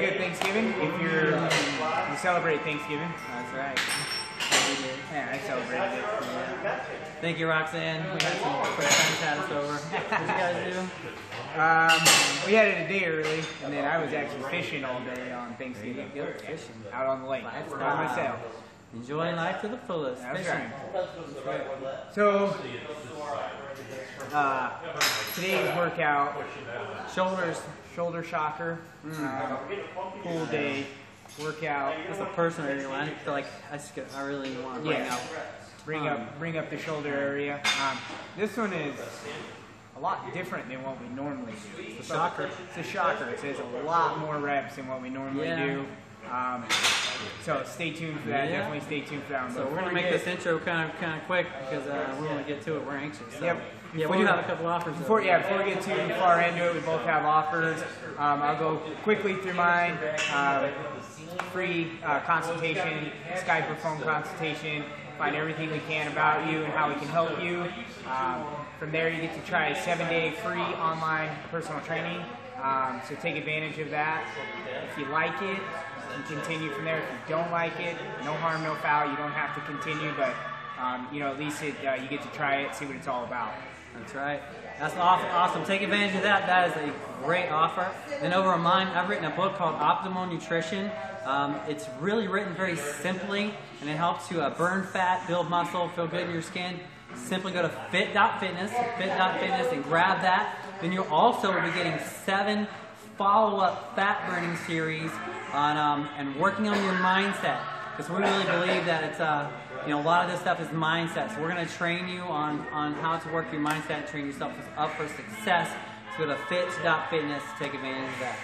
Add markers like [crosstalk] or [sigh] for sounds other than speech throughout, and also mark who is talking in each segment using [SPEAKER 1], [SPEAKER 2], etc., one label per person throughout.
[SPEAKER 1] good Thanksgiving. If you're you celebrate Thanksgiving,
[SPEAKER 2] That's right.
[SPEAKER 1] yeah, I celebrated it.
[SPEAKER 2] Thank you, Roxanne. We had some quick friends had us over. What you guys do?
[SPEAKER 1] Um, we had it a day early, and then I was actually fishing all day on Thanksgiving.
[SPEAKER 2] Fishing.
[SPEAKER 1] Out on the lake by myself.
[SPEAKER 2] Enjoying life to the fullest.
[SPEAKER 1] That's
[SPEAKER 2] fishing.
[SPEAKER 1] right. So uh, today's workout, shoulders, shoulder shocker, uh, full day workout.
[SPEAKER 2] That's a personal area. I feel like I, I really want to bring
[SPEAKER 1] Yeah.
[SPEAKER 2] up.
[SPEAKER 1] Bring up, bring up the shoulder area. Um, this one is a lot different than what we normally do.
[SPEAKER 2] It's a shocker.
[SPEAKER 1] It's a shocker. It says a lot more reps than what we normally
[SPEAKER 2] Yeah.
[SPEAKER 1] do. Um, so stay tuned for that.
[SPEAKER 2] Yeah.
[SPEAKER 1] Definitely stay tuned for that one.
[SPEAKER 2] So we're gonna make this intro kind of kind of quick because uh, we want to get to it. We're anxious. So.
[SPEAKER 1] Yep.
[SPEAKER 2] Yeah, we do have a couple offers.
[SPEAKER 1] Before,
[SPEAKER 2] though.
[SPEAKER 1] yeah, before we get too far into it, we both have offers. Um, I'll go quickly through mine. Uh, free uh, consultation, Skype or phone consultation. Find everything we can about you and how we can help you. Um, from there, you get to try a seven-day free online personal training. Um, so take advantage of that. If you like it, you continue from there. If you don't like it, no harm, no foul. You don't have to continue, but um, you know at least it, uh, you get to try it, see what it's all about.
[SPEAKER 2] That's right. That's awesome. Awesome. Take advantage of that. That is a great offer. And over on mine, I've written a book called Optimal Nutrition. Um, it's really written very simply, and it helps you uh, burn fat, build muscle, feel good in your skin. Simply go to fit.fitness, fit.fitness, and grab that. Then you'll also be getting seven follow-up fat burning series on um, and working on your mindset because we really believe that it's uh, you know a lot of this stuff is mindset. So we're going to train you on on how to work your mindset and train yourself up for success. So go to fit.fitness to take advantage of that.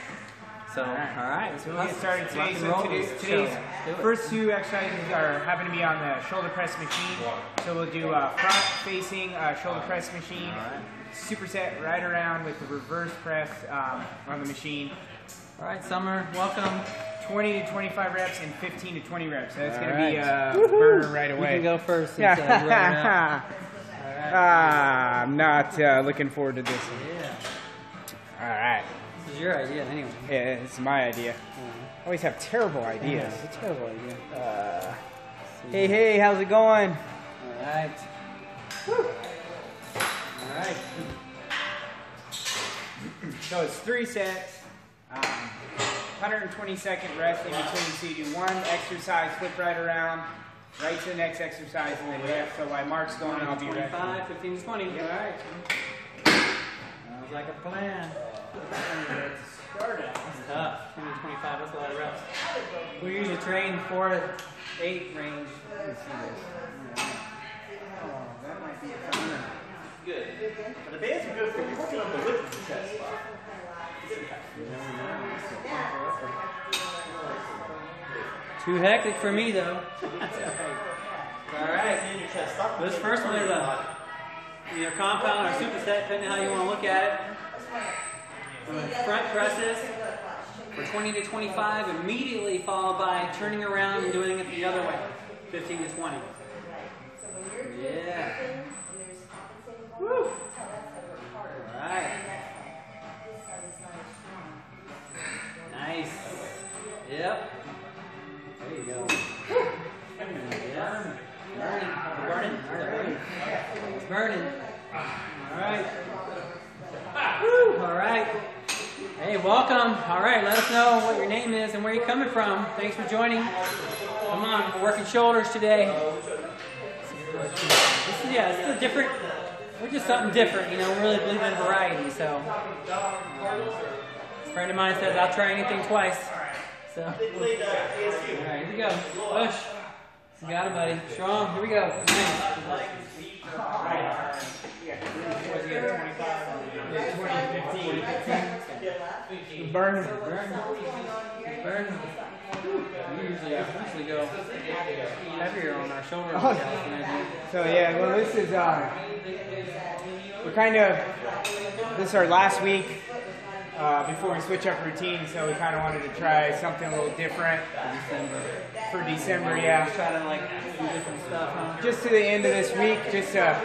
[SPEAKER 2] So all right,
[SPEAKER 1] So we'll get started today. So today's, today's
[SPEAKER 2] show. Let's do it.
[SPEAKER 1] first two exercises are happen to be on the shoulder press machine. So we'll do a front facing uh, shoulder press machine, superset right around with the reverse press um, on the machine.
[SPEAKER 2] All right, Summer, welcome.
[SPEAKER 1] 20 to 25 reps and 15 to 20 reps. So that's going to be
[SPEAKER 2] right.
[SPEAKER 1] a burner right away.
[SPEAKER 2] You can go first. Since, uh, you wrote it out. [laughs]
[SPEAKER 1] Ah, I'm not uh, looking forward to this one.
[SPEAKER 2] Yeah,
[SPEAKER 1] All right.
[SPEAKER 2] this is your idea anyway.
[SPEAKER 1] Yeah, it's my idea. I always have terrible ideas.
[SPEAKER 2] it's a terrible idea.
[SPEAKER 1] Uh, hey, hey, how's it going?
[SPEAKER 2] All right. All right.
[SPEAKER 1] So it's three sets, um, 120 second rest in between. So you do one exercise, flip right around, right to the next exercise, and then rest. So while Mark's going, I'll be resting.
[SPEAKER 2] 25, 15 to 20.
[SPEAKER 1] Yeah, all right.
[SPEAKER 2] Sounds like a plan.
[SPEAKER 1] Start out.
[SPEAKER 2] That's tough. 20 to 25, that's a lot of reps. We usually train 4 to 8 range. Let's see this.
[SPEAKER 1] Oh, that might be a fun one.
[SPEAKER 3] The bands are good for. Working on the lifting test spot.
[SPEAKER 2] Too hectic for me though. [laughs] All right.
[SPEAKER 3] Chest.
[SPEAKER 2] This first one is a either compound or superset, depending on how you want to look at it. Front presses for 20 to 25, immediately followed by turning around and doing it the other way, 15 to 20. Yeah. Woo. All right. Nice. Yep. There you go. Yeah. Burning. Burning. Burning. It's. Alright. Alright. Hey, welcome. All right, let us know what your name is and where you're coming from. Thanks for joining. Come on, we're working shoulders today. Yeah, is a different, we're just something different, you know, we really believe in variety, so. A friend of mine says, I'll try anything twice. So, all
[SPEAKER 3] Played uh, ASU.
[SPEAKER 2] right, here we go. Push. You got it, buddy. Strong. Here we go.
[SPEAKER 1] Burn.
[SPEAKER 2] Burn. Burn. We usually, usually go heavier on our shoulder
[SPEAKER 1] Oh. So yeah, well this is uh, we're kind of this is our last week uh, before we switch up routine. So we kind of wanted to try something a little different
[SPEAKER 2] December.
[SPEAKER 1] for December. Yeah,
[SPEAKER 2] Try to like do different stuff, huh?
[SPEAKER 1] just to the end of this week. Just uh,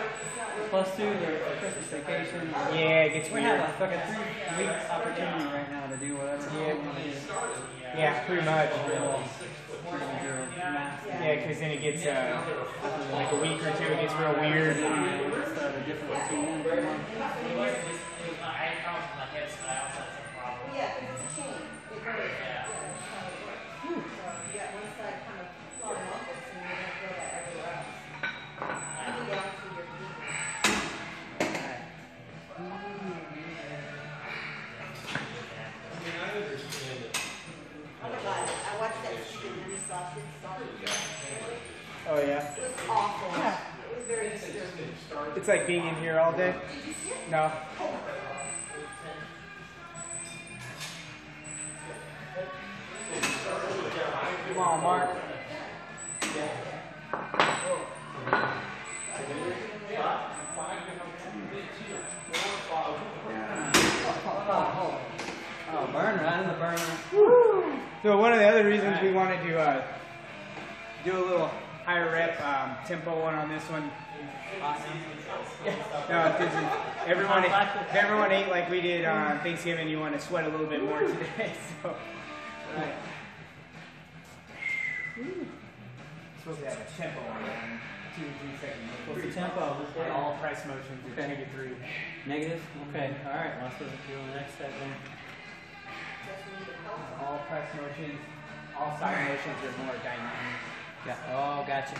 [SPEAKER 2] Plus two, the Christmas vacation.
[SPEAKER 1] yeah, it gets
[SPEAKER 2] We
[SPEAKER 1] weird.
[SPEAKER 2] have a fucking three weeks opportunity right now to do whatever
[SPEAKER 1] Yeah.
[SPEAKER 2] we.
[SPEAKER 1] Yeah, pretty much. Yeah, because then it gets uh, like a week or two, it gets real weird.
[SPEAKER 2] What's the difference between them? Come on.
[SPEAKER 4] Yeah, it's a chain. It really is. Yeah. So you got one side kind of falling off it, so you're gonna feel that everywhere else. Even down to your feet. Oh my God, I watched that Stephen Henry sausage sausage.
[SPEAKER 1] Oh yeah.
[SPEAKER 4] It was awful. It was very disturbing.
[SPEAKER 1] It's like being in here all day. No. Come on, Mark.
[SPEAKER 2] Oh, burner. That is a burner.
[SPEAKER 1] So one of the other reasons we wanted to uh, do a little higher rep um, tempo one on this one. No, because everyone, if everyone ate like we did on Thanksgiving, you want to sweat a little bit more today. [laughs] So, right. Supposed to have a tempo on it, two to three seconds.
[SPEAKER 2] What's the tempo?
[SPEAKER 1] On all press motions are
[SPEAKER 2] Okay.
[SPEAKER 1] two to three.
[SPEAKER 2] Negative? Okay. All right. Well, let's do the next step then.
[SPEAKER 4] Just need a help.
[SPEAKER 1] All press motions, all side motions are more dynamic.
[SPEAKER 2] Yeah. Oh, gotcha.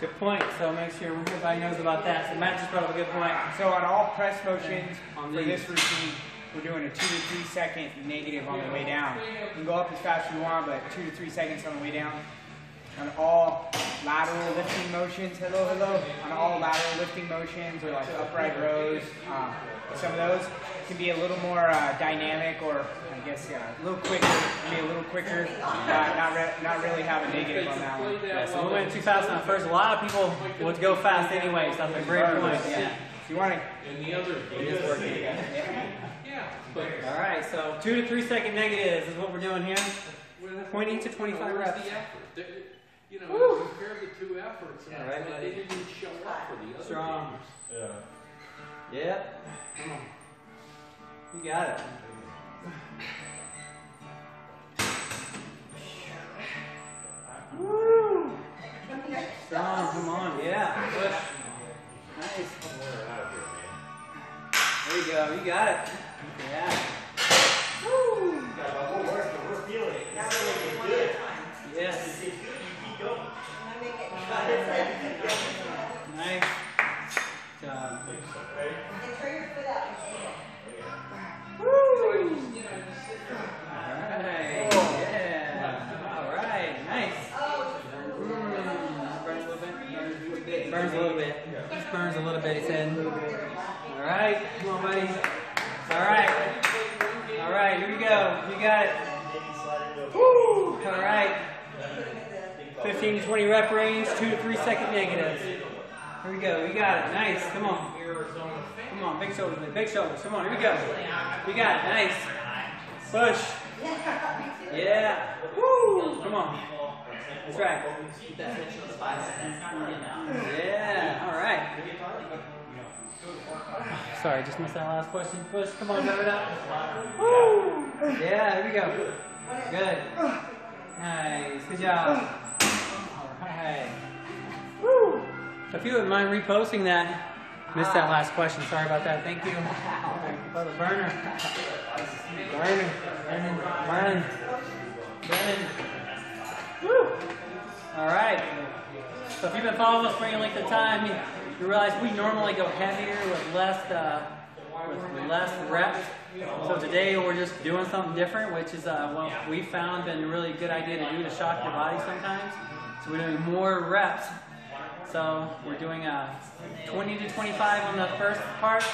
[SPEAKER 2] Good point. So make sure everybody knows about that. So Matt just brought up a good point.
[SPEAKER 1] So on all press motions
[SPEAKER 2] On
[SPEAKER 1] for this routine, we're doing a two to three second negative on the way down. You can go up as fast as you want, but two to three seconds on the way down. On all lateral lifting motions, hello, hello. On all lateral lifting motions or like upright rows, um, some of those can be a little more uh, dynamic or I guess yeah, a little quicker. Be a little quicker. Uh, not re- not really have a negative on that one.
[SPEAKER 2] Yeah. So we went too fast on first. A lot of people would go fast anyway. So that's a great point. Yeah.
[SPEAKER 1] If you want to
[SPEAKER 5] And the other
[SPEAKER 2] It is working.
[SPEAKER 5] yeah, but
[SPEAKER 2] All right. So two to three second negatives is what we're doing here.
[SPEAKER 5] where
[SPEAKER 2] 20 to 25
[SPEAKER 5] where's
[SPEAKER 2] reps.
[SPEAKER 5] The effort? There- You know, compare the two efforts, and
[SPEAKER 2] All right,
[SPEAKER 5] they didn't even show up for the other
[SPEAKER 2] Strong.
[SPEAKER 5] games.
[SPEAKER 2] Yep. You got it. Strong, come on, yeah. Push. Nice. There you go, you got it. Yeah. Rep range, 2 to 3 second negatives. Here we go. You got it. Nice. Come on. Come on. Big shoulders, man. Big shoulders. Come on. Here we go. You got it. Nice. Push. Yeah. Woo! Come on. That's right. Yeah. All right. Sorry, just missed that last question. Push. Come on, drive it up. Woo! Yeah. Here we go. Good. Nice. Good job. If you wouldn't mind reposting that. Missed that last question. Sorry about that. Thank you. Brother Burner. Burner. Burning. Burning. Burning. Woo! All right. So if you've been following us for any length of time, you, you realize we normally go heavier with less uh, with less reps. So today we're just doing something different, which is uh, what we found been a really good idea to do to shock your body sometimes. So we're doing more reps. So we're doing a 20 to 25 on the first part,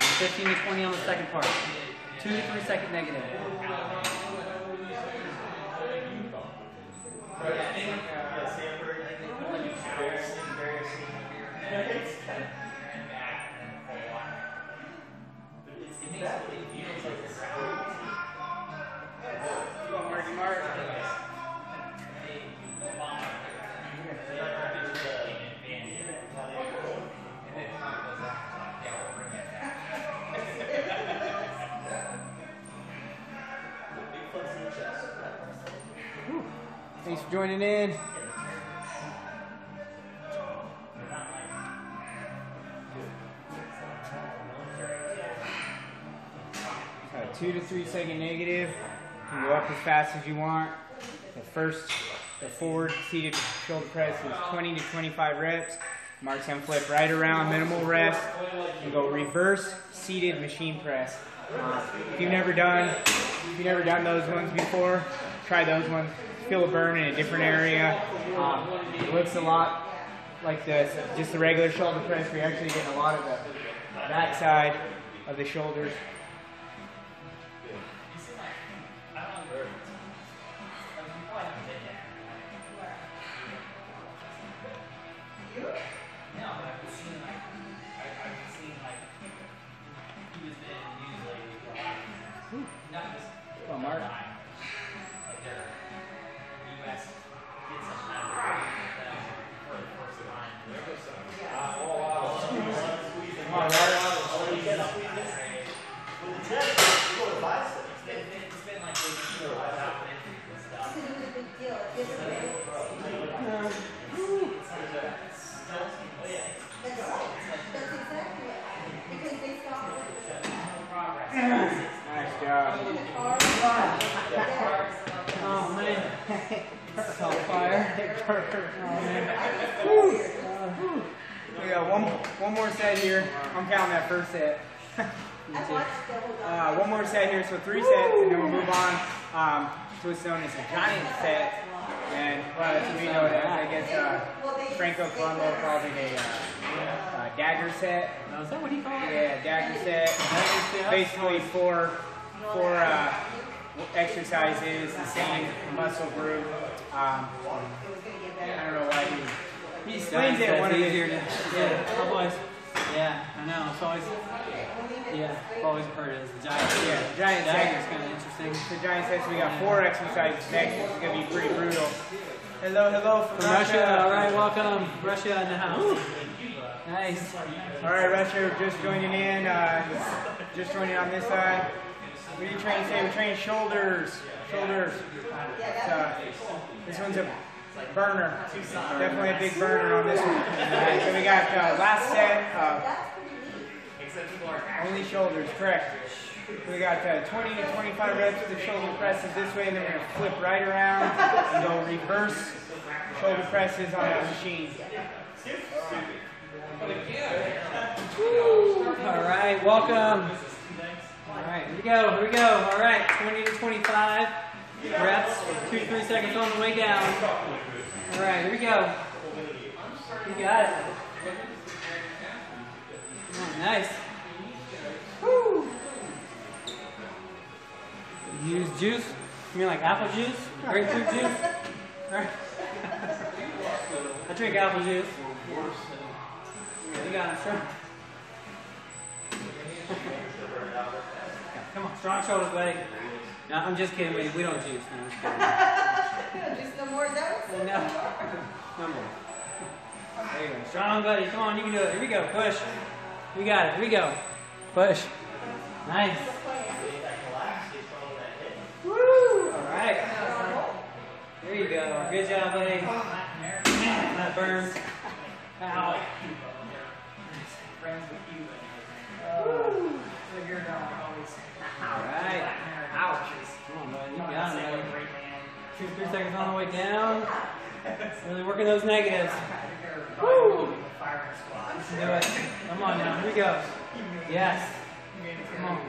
[SPEAKER 2] and 15 to 20 on the second part. Two to three second negative.
[SPEAKER 1] Marky Mark. For joining in. Two to three second negative. You can go up as fast as you want. The first, the forward seated shoulder press is 20 to 25 reps. Mark and flip right around, minimal rest. And go reverse seated machine press. Uh, if you've never done, if you've never done those ones before, try those ones. Feel a burn in a different area. Um, it looks a lot like just the regular shoulder press. We're actually getting a lot of the back side of the shoulders.
[SPEAKER 4] Stop
[SPEAKER 1] Nice job.
[SPEAKER 4] in the car. Yeah.
[SPEAKER 2] Oh man. [laughs] [laughs] It's on fire.
[SPEAKER 1] We got one, one more set here. I'm counting that first set. [laughs]
[SPEAKER 4] I watched the whole
[SPEAKER 1] Uh, one more set here, so three sets, and then we'll move on um, to what's known as a giant set. And well, as we know it as, I guess uh, Franco Columbu calls it a uh, uh, dagger set.
[SPEAKER 2] Is that what he called it?
[SPEAKER 1] Yeah, dagger set. Basically, four four uh, exercises, the same muscle group. Um, I don't know why explains it one of his.
[SPEAKER 2] Yeah, always. Yeah, I know. It's always. Yeah, I've always heard it as a giant.
[SPEAKER 1] Yeah, giant set.
[SPEAKER 2] Dagger's kind of interesting.
[SPEAKER 1] The giant sets. We got four exercises next. Is gonna be pretty brutal. Hello, hello from,
[SPEAKER 2] From Russia, all right, welcome. Russia in the house. Nice.
[SPEAKER 1] All right, Russia, just joining in. Uh, just joining on this side. What are you train today? We train shoulders. Shoulders. Uh, this one's a burner. Definitely a big burner on this one. All right, so we got uh, last set. Uh, only shoulders, correct. We got uh, 20 to 25 reps of the shoulder presses this way, and then we're gonna flip right around and go reverse shoulder presses on that machine.
[SPEAKER 2] All right, welcome. All right, here we go, here we go. All right, 20 to 25 reps, two, three seconds on the way down. All right, here we go. You got it. Oh, nice. Woo. Use juice. You mean like apple juice? Grapefruit juice? I drink apple juice. You got it, sure. Come on, strong shoulders, buddy. No, I'm just kidding. We, we don't juice. No, I'm just kidding. [laughs]
[SPEAKER 4] Just no more of that.
[SPEAKER 2] No, [laughs] no more. There you go. Strong, buddy. Come on, you can do it. Here we go. Push. We got it. Here we go. Push. Nice. Woo! All right. There you go. Good job, buddy. Man, that burns. Ow. All Two, three seconds on the way down. Really working those negatives. Woo! Do it. Come on now. Here we go. Yes. Come on.